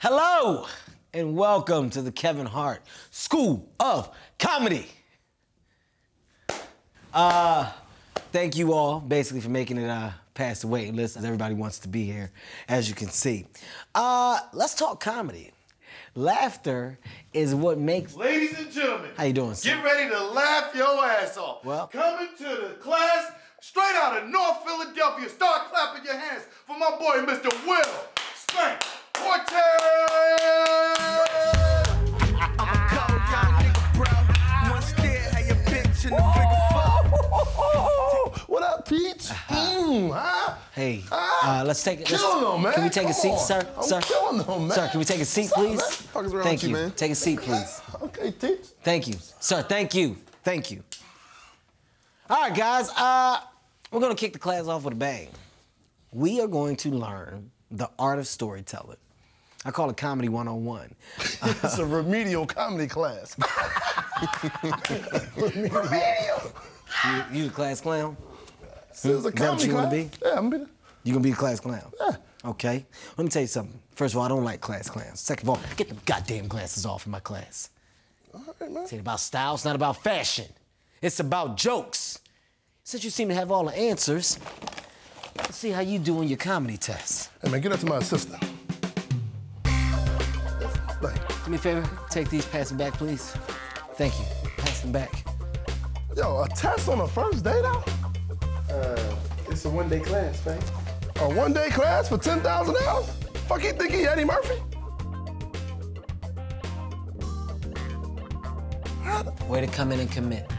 Hello and welcome to the Kevin Hart School of Comedy. Uh, thank you all basically for making it uh, past the waiting list. Everybody wants to be here, as you can see. Uh, let's talk comedy. Laughter is what makes. Ladies and gentlemen, How you doing, sir? get ready to laugh your ass off. Well- coming to the class straight out of North Philadelphia. Start clapping your hands for my boy, Mr. Will Spank Cortez. Hey, Ah, uh, let's take it. killing them, man. Can we take a seat, on. sir? I'm sir, killing them, man. Sir, can we take a seat, up, please? Thank you, you. man? Take a seat, please. Okay, Teach. Thank you, sir. Thank you. Thank you. All right, guys. Uh, we're gonna kick the class off with a bang. We are going to learn the art of storytelling. I call it comedy 101. It's a remedial comedy class. remedial. You, you the class clown? This is a that what comedy you wanna be? Yeah, I'm gonna be. You gonna be the class clown? Yeah. Okay. Let me tell you something. First of all, I don't like class clowns. Second of all, get the goddamn glasses off in my class. All right, man. It ain't about style, it's not about fashion. It's about jokes. Since you seem to have all the answers, let's see how you do on your comedy test. Hey, man, get up to my assistant. Like, Do me a favor, take these, pass them back, please. Thank you. Pass them back. yo, a test on a first date out? It's a one-day class, man. A one-day class for ten thousand dollars? Fuck, you think he Eddie Murphy? Way to come in and commit.